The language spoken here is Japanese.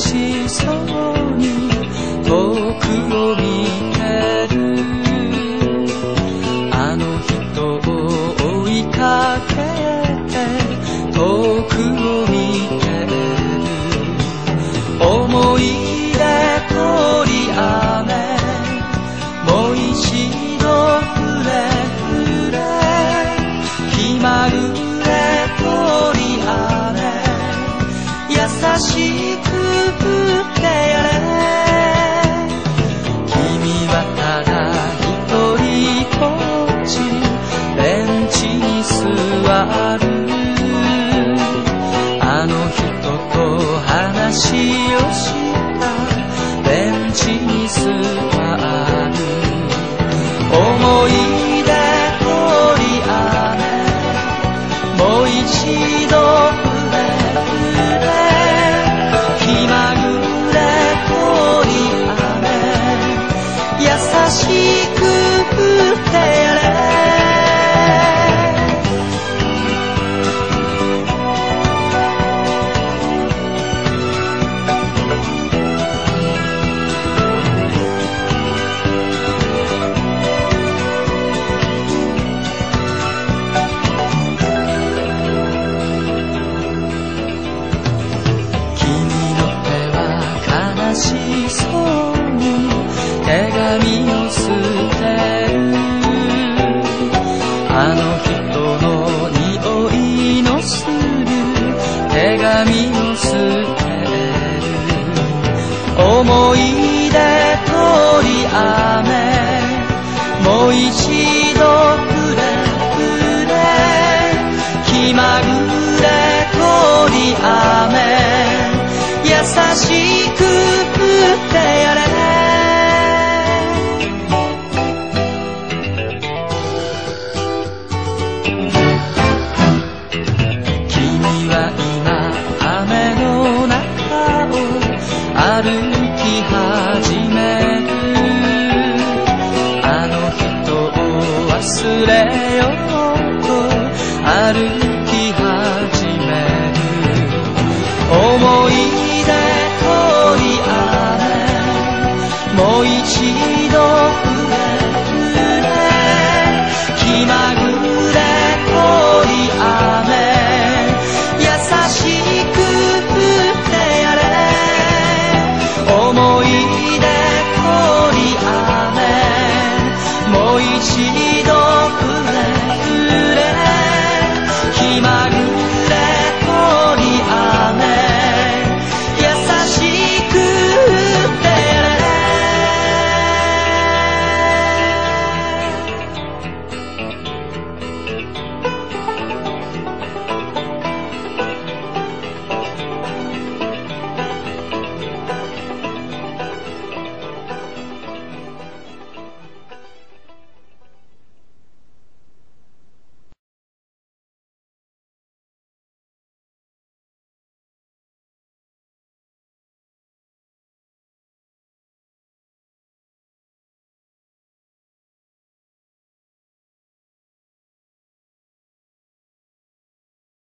しそ座るあの人と話をした。ベンチに座る。思い出通り雨。もう一度触れ触れ気まぐれ通り雨。優しくを捨てる思い出通り雨。もう一度くれくれ気まぐれ通り雨。優しく歩き始める。あの人を忘れようと歩 sim